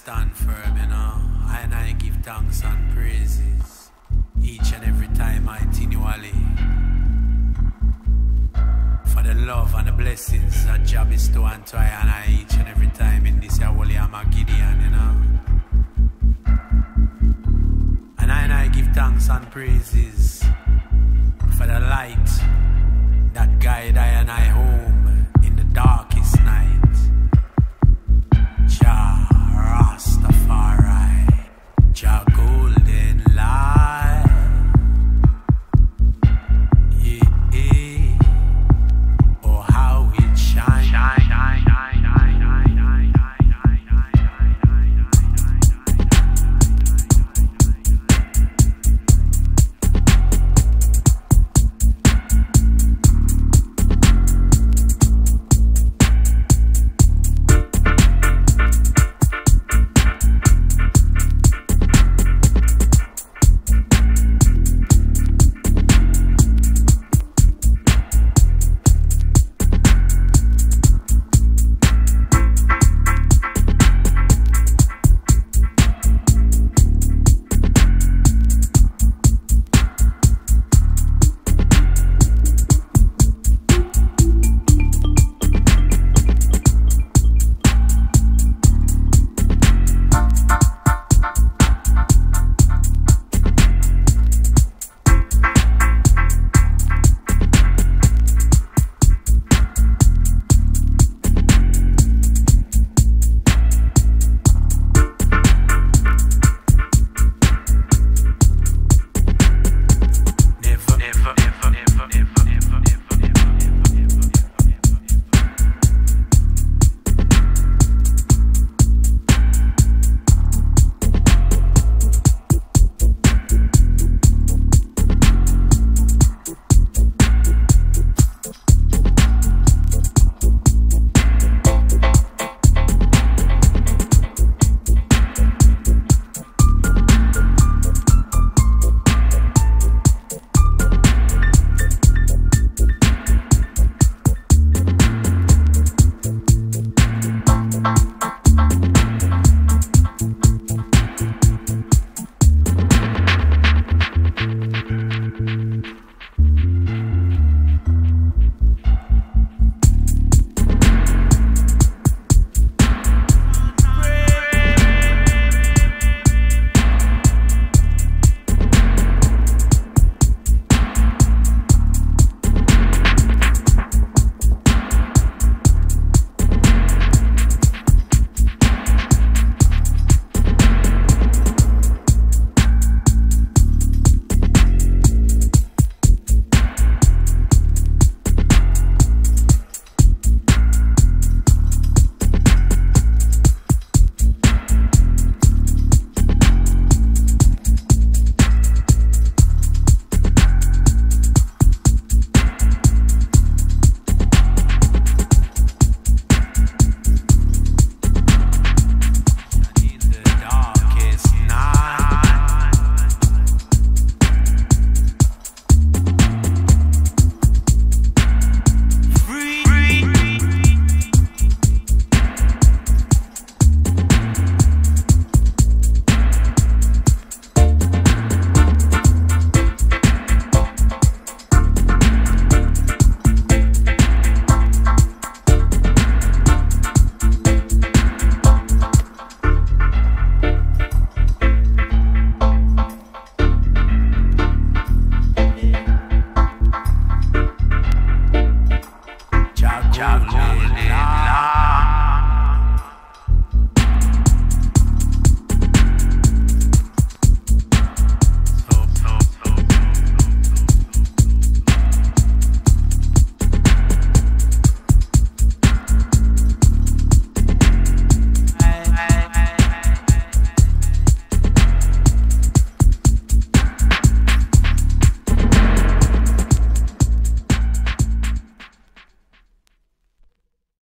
stand firm, you know. I and I give thanks and praises each and every time I continually for the love and the blessings that Jah bestow unto I and I